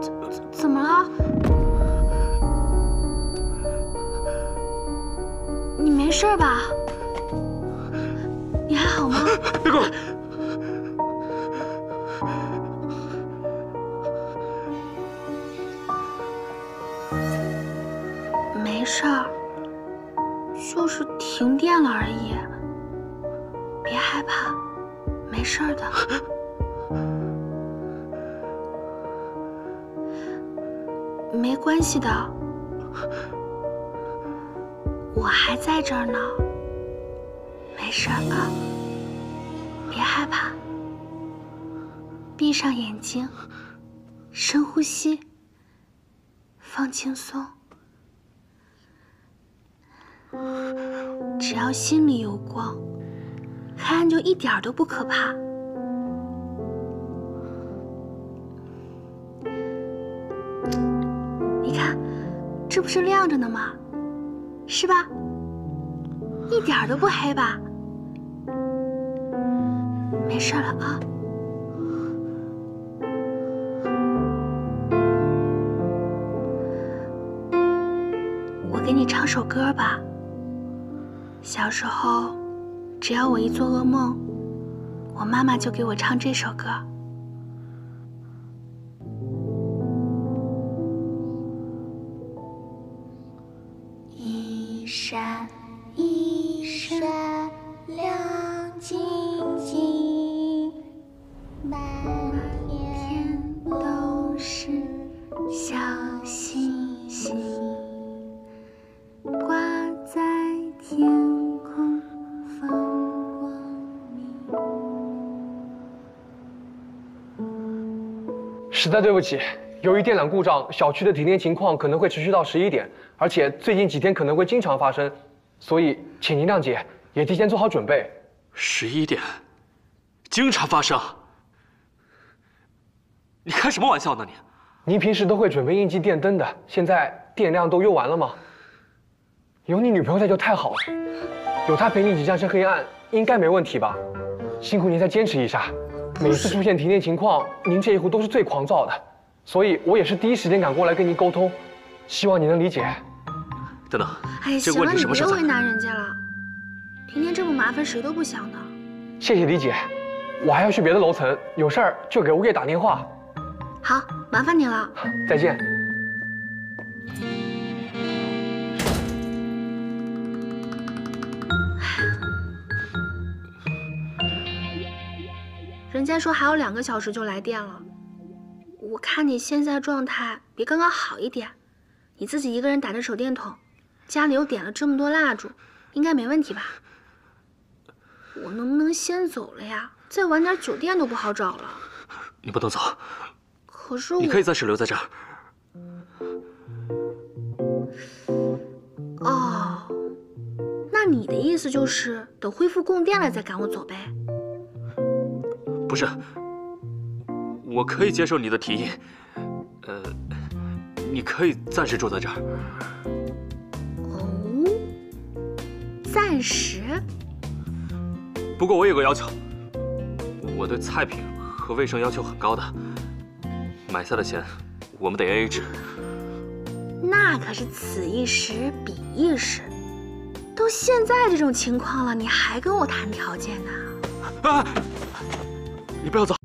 怎怎么了？你没事吧？你还好吗？没事儿就是停电了而已。别害怕，没事的。没关系的，我还在这儿呢。没事啊，别害怕，闭上眼睛，深呼吸，放轻松。只要心里有光，黑暗就一点都不可怕。你看，这不是亮着呢吗？是吧？一点都不黑吧？没事了啊。我给你唱首歌吧。小时候，只要我一做噩梦，我妈妈就给我唱这首歌。一闪一闪实在对不起，由于电缆故障，小区的停电情况可能会持续到十一点，而且最近几天可能会经常发生，所以请您谅解，也提前做好准备。十一点，经常发生。你开什么玩笑呢你？您平时都会准备应急电灯的，现在电量都用完了吗？有你女朋友在就太好了，有她陪你一起战胜黑暗，应该没问题吧？辛苦您再坚持一下。每次出现停电情况，您这一户都是最狂躁的，所以我也是第一时间赶过来跟您沟通，希望您能理解。等等，哎行了，你题什么时候才别为难人家了。停电这么麻烦，谁都不想的。谢谢理解，我还要去别的楼层，有事儿就给物业打电话。好，麻烦你了。再见。家说还有两个小时就来电了，我看你现在状态比刚刚好一点，你自己一个人打着手电筒，家里又点了这么多蜡烛，应该没问题吧？我能不能先走了呀？再晚点酒店都不好找了。你不能走，可是我你可以暂时留在这儿。哦，那你的意思就是等恢复供电了再赶我走呗？不是，我可以接受你的提议。呃，你可以暂时住在这儿。哦，暂时。不过我有个要求，我对菜品和卫生要求很高的，买菜的钱我们得 A A 制。那可是此一时彼一时，都现在这种情况了，你还跟我谈条件呢？啊！你不要走